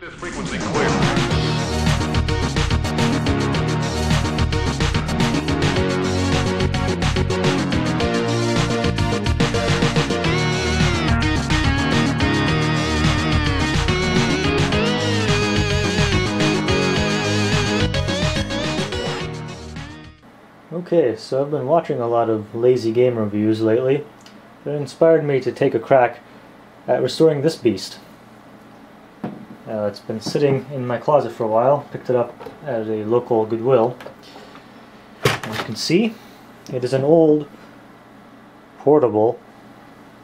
This frequency clear. Okay, so I've been watching a lot of lazy game reviews lately. It inspired me to take a crack at restoring this beast. Uh, it's been sitting in my closet for a while. Picked it up at a local Goodwill. As you can see, it is an old portable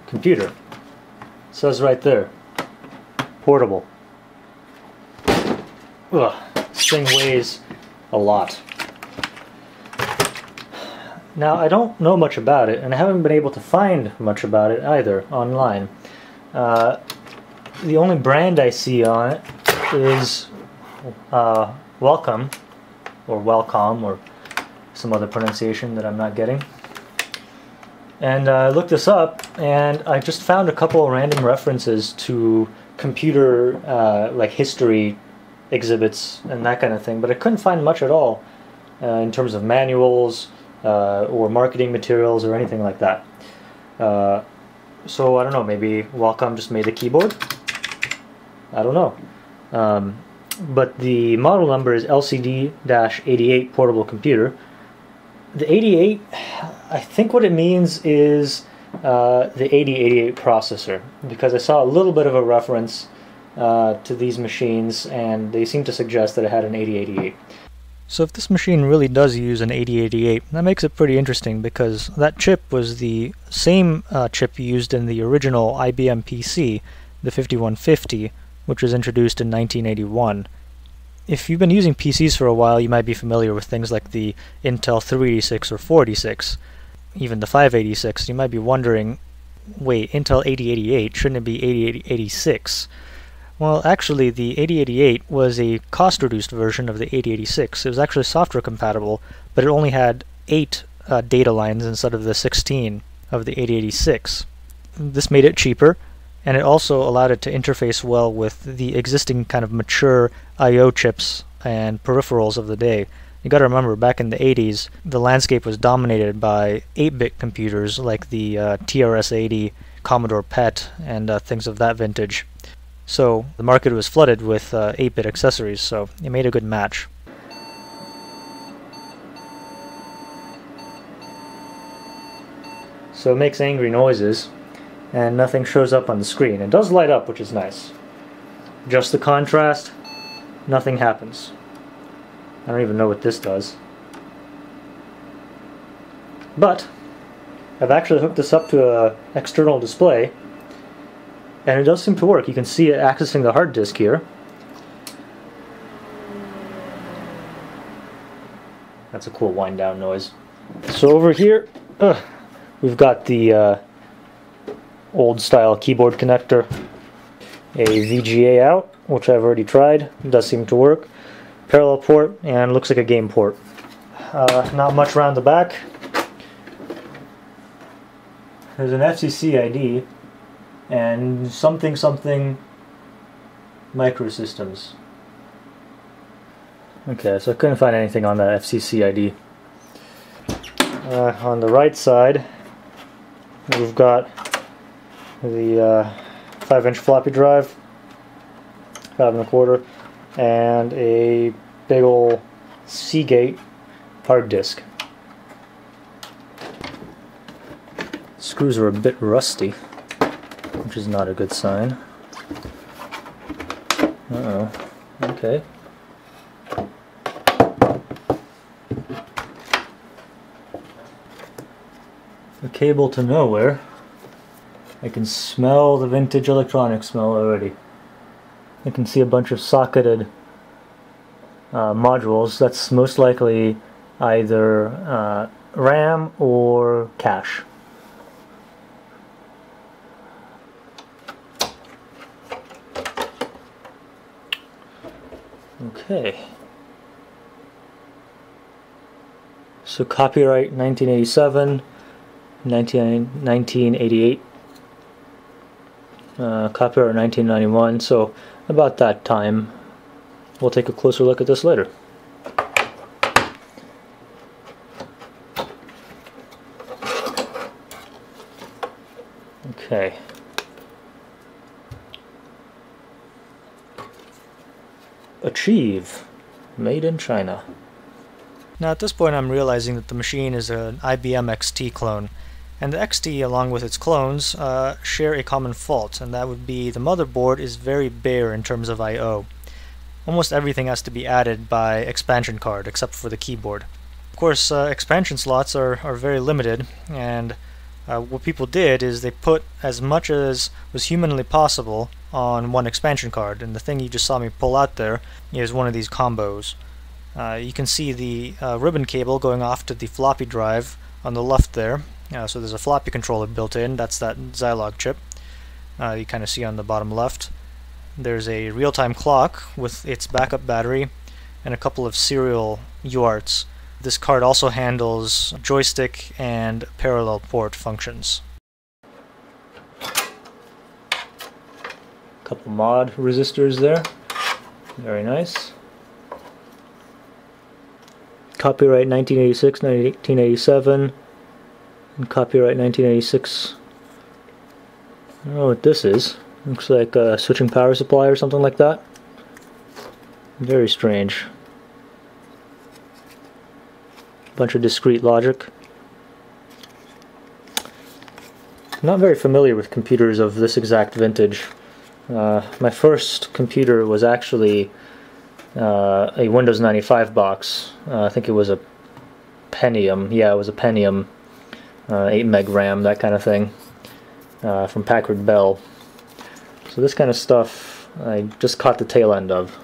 computer. It says right there, portable. Ugh, this thing weighs a lot. Now, I don't know much about it, and I haven't been able to find much about it either online. Uh, the only brand I see on it is uh, Welcome, or Welcom, or some other pronunciation that I'm not getting. And uh, I looked this up, and I just found a couple of random references to computer, uh, like history exhibits and that kind of thing, but I couldn't find much at all uh, in terms of manuals uh, or marketing materials or anything like that. Uh, so I don't know, maybe Wacom just made a keyboard? I don't know. Um, but the model number is LCD-88 portable computer. The 88, I think what it means is uh, the 8088 processor, because I saw a little bit of a reference uh, to these machines, and they seem to suggest that it had an 8088. So if this machine really does use an 8088, that makes it pretty interesting because that chip was the same uh, chip used in the original IBM PC, the 5150, which was introduced in 1981. If you've been using PCs for a while, you might be familiar with things like the Intel 386 or 486, even the 586. You might be wondering, wait, Intel 8088, shouldn't it be 8086? Well, actually, the 8088 was a cost-reduced version of the 8086. It was actually software compatible, but it only had 8 uh, data lines instead of the 16 of the 8086. This made it cheaper, and it also allowed it to interface well with the existing kind of mature I.O. chips and peripherals of the day. You gotta remember, back in the 80s, the landscape was dominated by 8-bit computers like the uh, TRS-80, Commodore PET, and uh, things of that vintage. So the market was flooded with 8-bit accessories, so it made a good match. So it makes angry noises, and nothing shows up on the screen. It does light up, which is nice. Just the contrast, nothing happens. I don't even know what this does. But, I've actually hooked this up to an external display, and it does seem to work. You can see it accessing the hard disk here. That's a cool wind down noise. So over here, uh, we've got the uh, old style keyboard connector, a VGA out, which I've already tried. Does seem to work. Parallel port, and looks like a game port. Uh, not much around the back. There's an FCC ID and something something microsystems. Okay, so I couldn't find anything on that FCC ID. Uh, on the right side, we've got the uh, 5 inch floppy drive, 5 and a quarter, and a big ol' Seagate hard disk. Screws are a bit rusty which is not a good sign. Uh oh. Okay. A cable to nowhere. I can smell the vintage electronics smell already. I can see a bunch of socketed uh, modules. That's most likely either uh, RAM or cache. Okay. So copyright 1987, 19, 1988, uh, copyright 1991. So about that time. We'll take a closer look at this later. Okay. Achieve. Made in China. Now at this point I'm realizing that the machine is an IBM XT clone, and the XT along with its clones uh, share a common fault, and that would be the motherboard is very bare in terms of I.O. Almost everything has to be added by expansion card except for the keyboard. Of course uh, expansion slots are, are very limited, and uh, what people did is they put as much as was humanly possible on one expansion card, and the thing you just saw me pull out there is one of these combos. Uh, you can see the uh, ribbon cable going off to the floppy drive on the left there. Uh, so there's a floppy controller built in, that's that Zilog chip. Uh, you kind of see on the bottom left. There's a real-time clock with its backup battery and a couple of serial UARTs. This card also handles joystick and parallel port functions. Couple mod resistors there. Very nice. Copyright 1986, 1987, and copyright 1986. I don't know what this is. Looks like a switching power supply or something like that. Very strange. Bunch of discrete logic. not very familiar with computers of this exact vintage. Uh, my first computer was actually uh, a Windows 95 box. Uh, I think it was a Pentium. Yeah, it was a Pentium, uh, 8 meg RAM, that kind of thing, uh, from Packard Bell. So this kind of stuff I just caught the tail end of.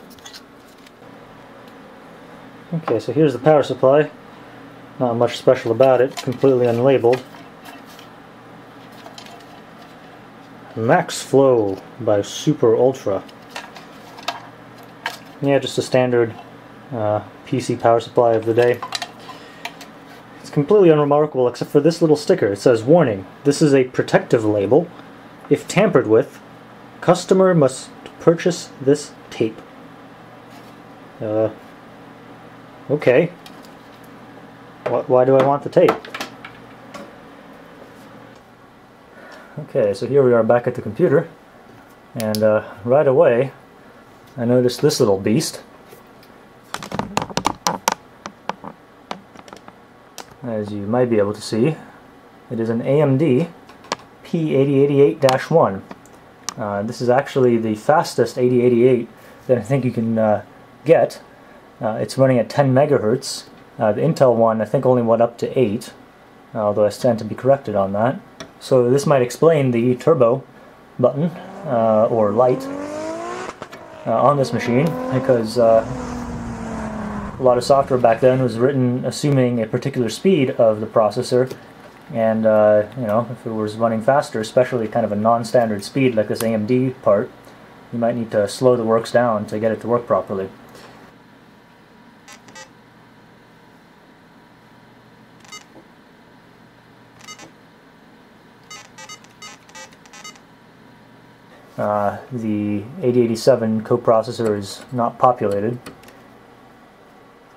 Okay, so here's the power supply. Not much special about it, completely unlabeled. Max Flow by Super Ultra. Yeah, just a standard uh, PC power supply of the day. It's completely unremarkable except for this little sticker. It says, Warning, this is a protective label. If tampered with, customer must purchase this tape. Uh, okay. Wh why do I want the tape? Okay, so here we are back at the computer, and uh, right away I noticed this little beast. As you might be able to see, it is an AMD P8088-1. Uh, this is actually the fastest 8088 that I think you can uh, get. Uh, it's running at 10 megahertz. Uh, the Intel one I think only went up to 8, although I stand to be corrected on that. So this might explain the turbo button, uh, or light, uh, on this machine because a lot of software back then was written assuming a particular speed of the processor and uh, you know if it was running faster especially kind of a non-standard speed like this AMD part you might need to slow the works down to get it to work properly. Uh, the 8087 coprocessor is not populated,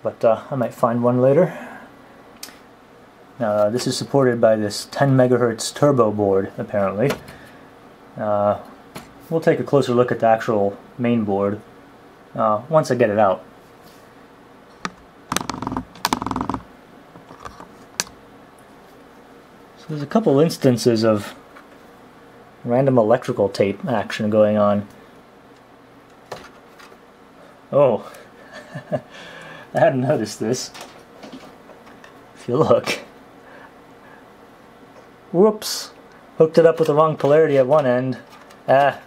but uh, I might find one later. Uh, this is supported by this 10 megahertz turbo board, apparently. Uh, we'll take a closer look at the actual main board uh, once I get it out. So there's a couple instances of random electrical tape action going on. Oh, I hadn't noticed this. If you look. Whoops. Hooked it up with the wrong polarity at one end. Ah,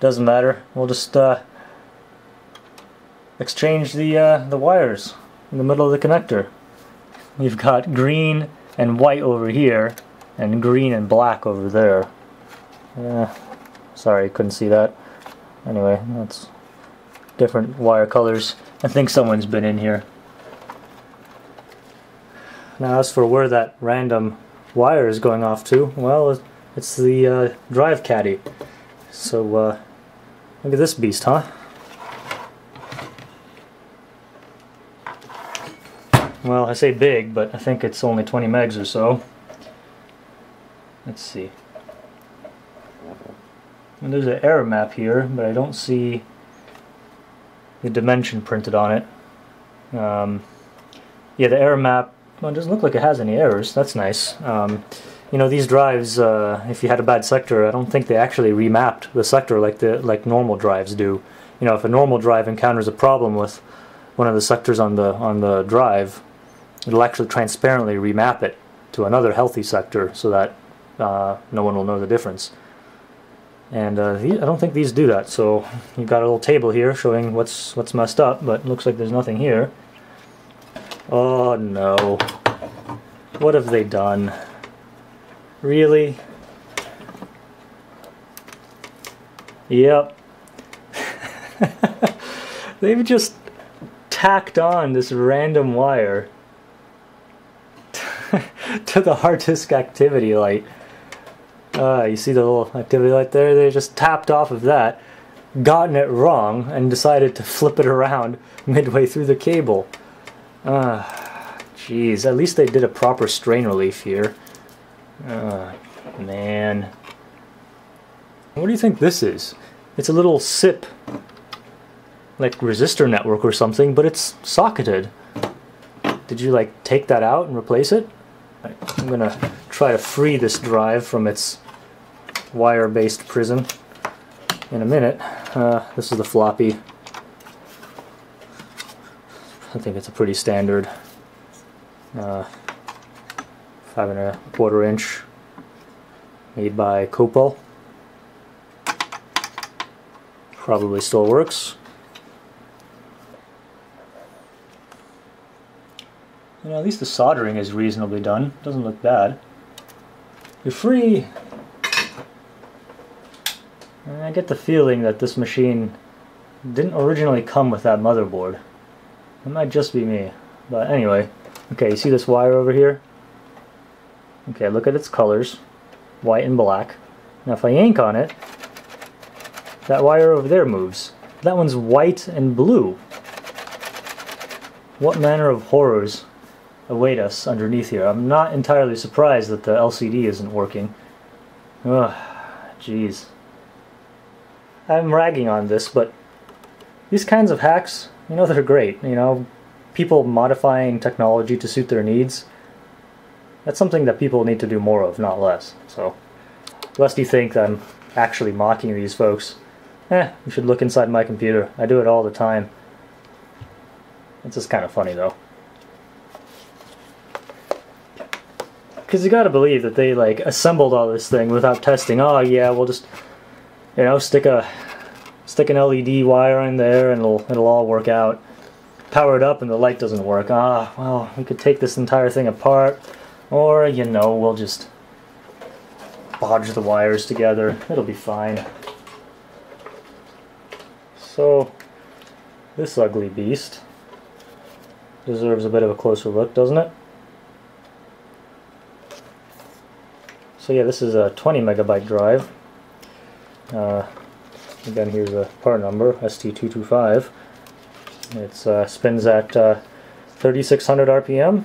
doesn't matter. We'll just uh, exchange the, uh, the wires in the middle of the connector. We've got green and white over here, and green and black over there. Yeah, sorry, couldn't see that. Anyway, that's different wire colors. I think someone's been in here. Now as for where that random wire is going off to, well, it's the uh, drive caddy. So uh, Look at this beast, huh? Well, I say big, but I think it's only 20 megs or so. Let's see. And there's an error map here, but I don't see the dimension printed on it. Um, yeah, the error map well, it doesn't look like it has any errors. That's nice. Um, you know, these drives, uh, if you had a bad sector, I don't think they actually remapped the sector like the like normal drives do. You know, if a normal drive encounters a problem with one of the sectors on the on the drive, it'll actually transparently remap it to another healthy sector so that uh, no one will know the difference. And uh, I don't think these do that. So you've got a little table here showing what's what's messed up, but looks like there's nothing here. Oh no. What have they done? Really? Yep. They've just tacked on this random wire to the hard disk activity light. Uh, you see the little activity light there? They just tapped off of that, gotten it wrong, and decided to flip it around midway through the cable. Ah, jeez. At least they did a proper strain relief here. Ah, man. What do you think this is? It's a little SIP, like resistor network or something, but it's socketed. Did you like take that out and replace it? I'm gonna try to free this drive from its wire-based prism in a minute. Uh, this is the floppy. I think it's a pretty standard uh, five and a quarter inch made by Copal. Probably still works. You know, at least the soldering is reasonably done. Doesn't look bad. You're free! Get the feeling that this machine didn't originally come with that motherboard. It might just be me. But anyway, okay, you see this wire over here? Okay, look at its colors, white and black. Now if I yank on it, that wire over there moves. That one's white and blue. What manner of horrors await us underneath here? I'm not entirely surprised that the LCD isn't working. Ugh, jeez. I'm ragging on this, but these kinds of hacks you know, they're great. You know, people modifying technology to suit their needs. That's something that people need to do more of, not less. So, lest you think I'm actually mocking these folks, eh, you should look inside my computer. I do it all the time. It's just kind of funny, though. Because you gotta believe that they, like, assembled all this thing without testing. Oh, yeah, we'll just, you know, stick a stick an LED wire in there and it'll, it'll all work out. Power it up and the light doesn't work. Ah, well, we could take this entire thing apart, or, you know, we'll just bodge the wires together. It'll be fine. So, this ugly beast deserves a bit of a closer look, doesn't it? So yeah, this is a 20 megabyte drive. Uh, Again, here's a part number, ST225. It uh, spins at uh, 3600 RPM,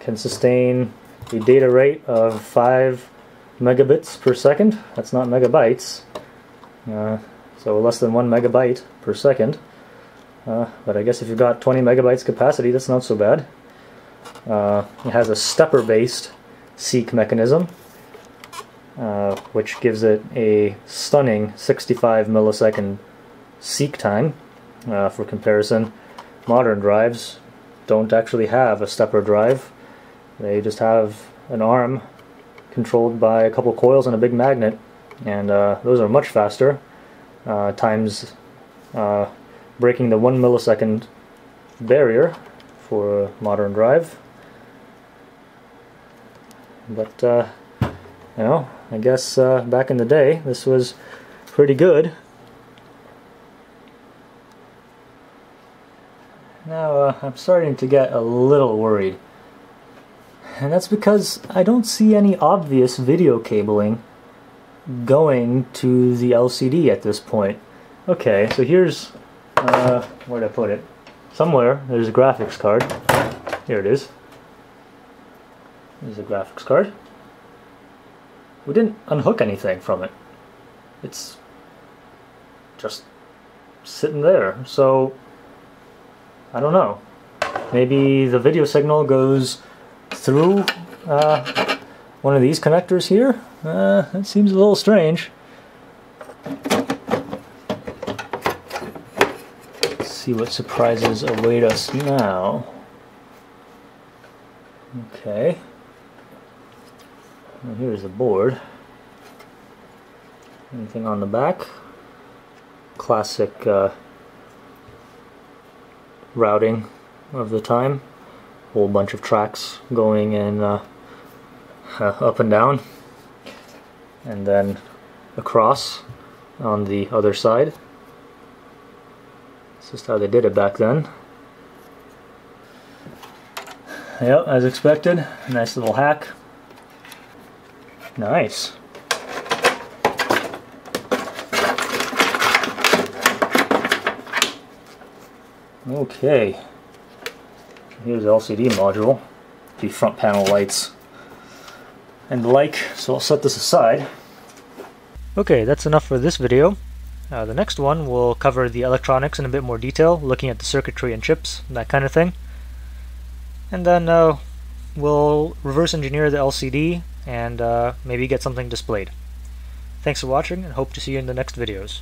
can sustain a data rate of 5 megabits per second. That's not megabytes, uh, so less than 1 megabyte per second. Uh, but I guess if you've got 20 megabytes capacity, that's not so bad. Uh, it has a stepper-based seek mechanism, uh, which gives it a stunning 65 millisecond seek time. Uh, for comparison, modern drives don't actually have a stepper drive. They just have an arm controlled by a couple coils and a big magnet, and uh, those are much faster, uh, times uh, breaking the one millisecond barrier for a modern drive. But, you know, I guess uh, back in the day this was pretty good. Now uh, I'm starting to get a little worried. And that's because I don't see any obvious video cabling going to the LCD at this point. Okay, so here's uh, where'd I put it? Somewhere there's a graphics card. Here it is. There's a graphics card. We didn't unhook anything from it. It's just sitting there. So I don't know. Maybe the video signal goes through uh, one of these connectors here. Uh, that seems a little strange. Let's see what surprises await us now. Okay. Well, here's the board. Anything on the back? Classic uh, routing of the time. Whole bunch of tracks going in uh, uh, up and down. And then across on the other side. It's just how they did it back then. Yep, as expected. Nice little hack. Nice. Okay. Here's the LCD module, the front panel lights and the like, so I'll set this aside. Okay, that's enough for this video. Uh, the next one will cover the electronics in a bit more detail, looking at the circuitry and chips, that kind of thing. And then uh, we'll reverse engineer the LCD and uh, maybe get something displayed. Thanks for watching and hope to see you in the next videos.